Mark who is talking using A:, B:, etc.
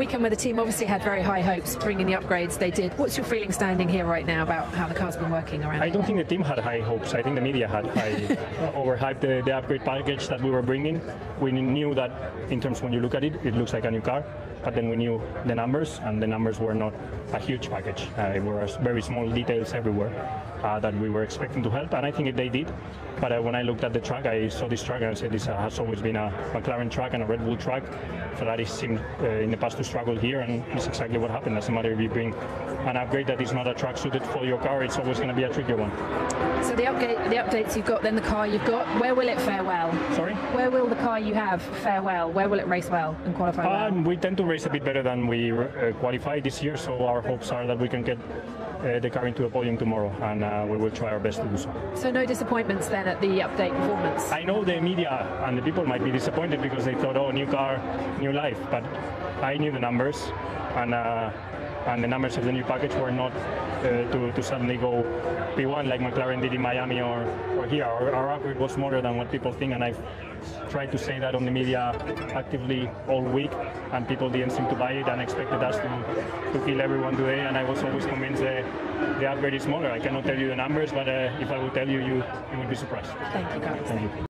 A: Weekend where the team obviously had very high hopes bringing the upgrades they did. What's your feeling standing here right now about how the car's been working around?
B: I don't think the team had high hopes. I think the media had high, overhyped the, the upgrade package that we were bringing. We knew that in terms when you look at it, it looks like a new car, but then we knew the numbers, and the numbers were not a huge package. Uh, it were very small details everywhere uh, that we were expecting to help, and I think they did. But uh, when I looked at the track, I saw this track and I said this uh, has always been a McLaren track and a Red Bull track. Ferrari seemed uh, in the past to struggle here, and it's exactly what happened. Doesn't matter if you bring an upgrade that is not a track suited for your car, it's always going to be a tricky one.
A: So the upgrade, the updates you've got, then the car you've got, where will it fare well?
B: Sorry?
A: Where will the car you have fare well? Where will it race well and qualify well?
B: Um, we tend to race a bit better than we uh, qualified this year, so our hopes are that we can get uh, the car into a podium tomorrow, and uh, we will try our best to do so.
A: So no disappointments then at the update performance.
B: I know the media and the people might be disappointed because they thought, oh, new car, new life, but I knew the numbers, and uh, and the numbers of the new package were not uh, to, to suddenly go P1 like McLaren did in Miami or, or here. Our, our upgrade was smaller than what people think, and I've tried to say that on the media actively all week, and people didn't seem to buy it and expected us to, to kill everyone today. And I was always convinced the, the upgrade is smaller. I cannot tell you the numbers, but uh, if I would tell you, you, you would be surprised.
A: Thank you guys.
B: Thank you.